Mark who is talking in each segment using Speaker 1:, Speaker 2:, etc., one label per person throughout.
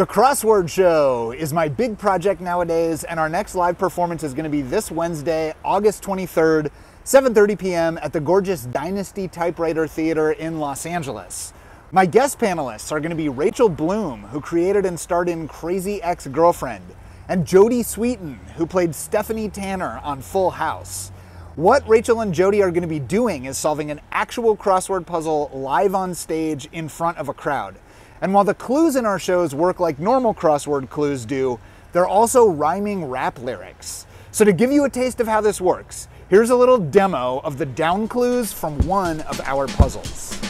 Speaker 1: The Crossword Show is my big project nowadays, and our next live performance is going to be this Wednesday, August 23rd, 7:30 p.m. at the gorgeous Dynasty Typewriter Theater in Los Angeles. My guest panelists are going to be Rachel Bloom, who created and starred in Crazy Ex-Girlfriend, and Jodie Sweetin, who played Stephanie Tanner on Full House. What Rachel and Jodie are going to be doing is solving an actual crossword puzzle live on stage in front of a crowd. And while the clues in our shows work like normal crossword clues do, they're also rhyming rap lyrics. So to give you a taste of how this works, here's a little demo of the down clues from one of our puzzles.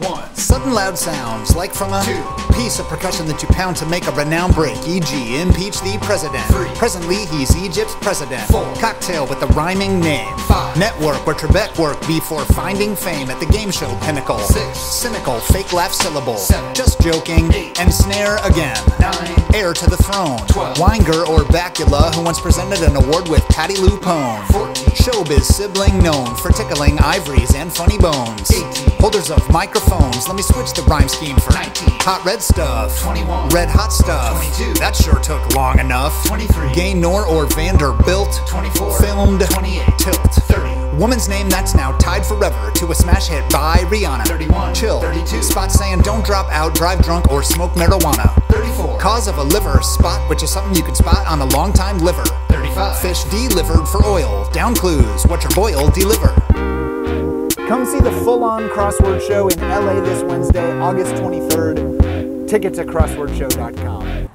Speaker 2: One. Sudden loud sounds, like from a
Speaker 1: Two.
Speaker 2: piece of percussion that you pound to make a renowned break, e.g., impeach the president.
Speaker 1: Three.
Speaker 2: Presently, he's Egypt's president.
Speaker 1: Four.
Speaker 2: Cocktail with the rhyming name.
Speaker 1: Five.
Speaker 2: Network where Trebek worked before finding fame at the game show pinnacle.
Speaker 1: Six.
Speaker 2: Cynical, fake laugh syllable.
Speaker 1: Seven.
Speaker 2: Just joking.
Speaker 1: Eight.
Speaker 2: And snare again.
Speaker 1: Nine.
Speaker 2: Heir to the throne.
Speaker 1: Twelve.
Speaker 2: Weinger or Bakula, who once presented an award with Patti LuPone.
Speaker 1: Fourteen.
Speaker 2: Showbiz sibling known for tickling ivories and funny bones.
Speaker 1: Eighteen.
Speaker 2: Holders of microphones, let me switch the rhyme scheme for
Speaker 1: 19.
Speaker 2: hot red stuff.
Speaker 1: 21.
Speaker 2: Red hot stuff.
Speaker 1: 22.
Speaker 2: That sure took long enough.
Speaker 1: 23.
Speaker 2: Gaynor or Vanderbilt.
Speaker 1: 24.
Speaker 2: Filmed.
Speaker 1: 28.
Speaker 2: Tilt.
Speaker 1: 30.
Speaker 2: Woman's name that's now tied forever to a smash hit by Rihanna.
Speaker 1: 31.
Speaker 2: Chill.
Speaker 1: 32.
Speaker 2: Spot saying don't drop out, drive drunk, or smoke marijuana.
Speaker 1: 34.
Speaker 2: Cause of a liver spot, which is something you can spot on a long time liver.
Speaker 1: 35.
Speaker 2: Fish delivered for oil. Down clues. What your boil deliver.
Speaker 1: Come see the full-on crossword show in LA this Wednesday, August 23rd. Tickets at crosswordshow.com.